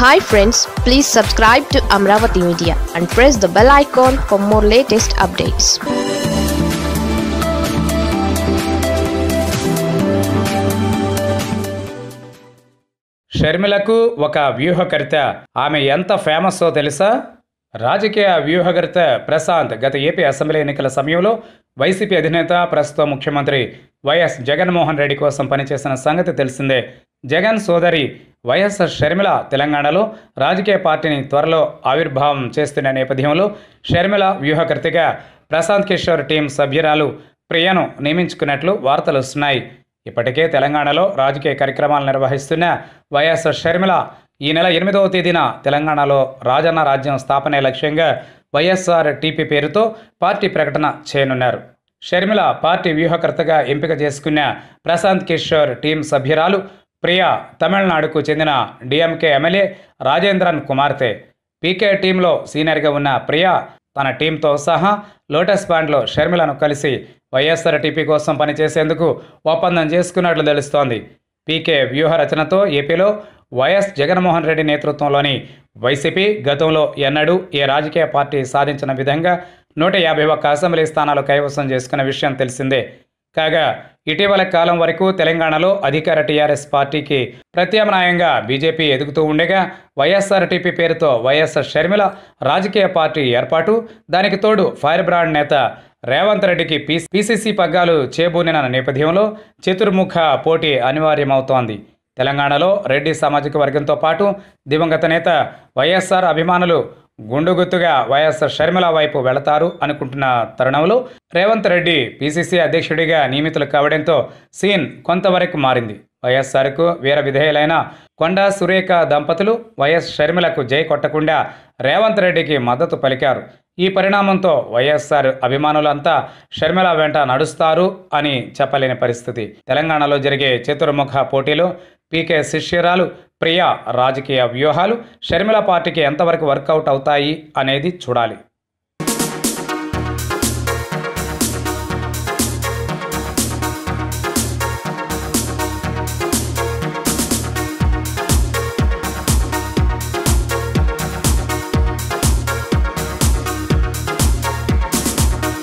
Hi friends please subscribe to Amaravati media and press the bell icon for more latest updates షర్మిలకు ఒక వ్యూహకర్త. ఆమె ఎంత ఫేమస్సో తెలుసా? రాజకీయ వ్యూహకర్త ప్రశాంత్ గత ఏపీ అసెంబ్లీ ఎన్నికల సమయంలో వైసీపీ అధినేత ప్రస్తుత ముఖ్యమంత్రి వైఎస్ జగన్మోహన్ రెడ్డి కోసం పనిచేసిన సంగతి తెలిసిందే. జగన్ సోదరి వైఎస్ షర్మిల తెలంగాణలో రాజకీయ పార్టీని త్వరలో ఆవిర్భావం చేస్తున్న నేపథ్యంలో షర్మిల వ్యూహకర్తగా ప్రశాంత్ కిషోర్ టీం సభ్యురాలు ప్రియను నియమించుకున్నట్లు వార్తలు వస్తున్నాయి. ఇప్పటికే తెలంగాణలో రాజకీయ కార్యక్రమాలు నిర్వహిస్తున్న వైఎస్ షర్మిల ఈ నెల ఎనిమిదవ తేదీన తెలంగాణలో రాజన్న రాజ్యం స్థాపనే లక్ష్యంగా వైఎస్ఆర్ టీపీ పేరుతో పార్టీ ప్రకటన చేయనున్నారు. షర్మిల పార్టీ వ్యూహకర్తగా ఎంపిక చేసుకున్న ప్రశాంత్ కిషోర్ టీం సభ్యురాలు ప్రియా తమిళనాడుకు చెందిన డిఎంకే ఎమ్మెల్యే రాజేంద్రన్ కుమార్తె. పీకే టీంలో సీనియర్గా ఉన్న ప్రియా తన టీంతో సహా లోటస్ పాండ్లో షర్మిలను కలిసి వైఎస్ఆర్ టీపీ కోసం పనిచేసేందుకు ఒప్పందం చేసుకున్నట్లు తెలుస్తోంది. పీకే వ్యూహ రచనతో ఏపీలో వైఎస్ జగన్మోహన్ రెడ్డి నేతృత్వంలోని వైసీపీ గతంలో ఎన్నడూ ఏ రాజకీయ పార్టీ సాధించిన విధంగా నూట యాభై ఒక్క అసెంబ్లీ స్థానాలు కైవసం చేసుకున్న విషయం తెలిసిందే. కాగా ఇటీవల కాలం వరకు తెలంగాణలో అధికార టీఆర్ఎస్ పార్టీకి ప్రత్యామ్నాయంగా బీజేపీ ఎదుగుతూ ఉండగా వైఎస్ఆర్టీపీ పేరుతో వైఎస్ఆర్ షర్మిల రాజకీయ పార్టీ ఏర్పాటు దానికి తోడు ఫైర్ బ్రాండ్ నేత రేవంత్ రెడ్డికి పీసీసీ పగ్గాలు చేబూనిన నేపథ్యంలో చతుర్ముఖ పోటీ అనివార్యమవుతోంది. తెలంగాణలో రెడ్డి సామాజిక వర్గంతో పాటు దివంగత నేత వైఎస్ఆర్ అభిమానులు గుండుగుత్తుగా వైఎస్ఆర్ షర్మిల వైపు వెళతారు అనుకుంటున్న తరుణంలో రేవంత్ రెడ్డి పీసీసీ అధ్యక్షుడిగా నియమితులు కావడంతో సీన్ కొంతవరకు మారింది. వైఎస్ఆర్కు వీర విధేయులైన కొండా సురేఖ దంపతులు వైఎస్ షర్మిలకు జై కొట్టకుండా రేవంత్ రెడ్డికి మద్దతు పలికారు. ఈ పరిణామంతో వైఎస్ఆర్ అభిమానులంతా షర్మిల వెంట నడుస్తారు అని చెప్పలేని పరిస్థితి. తెలంగాణలో జరిగే చతుర్ముఖ పోటీలో పీకే శిష్యురాలు ప్రియా రాజకీయ వ్యూహాలు షర్మిల పార్టీకి ఎంతవరకు వర్కౌట్ అవుతాయి అనేది చూడాలి.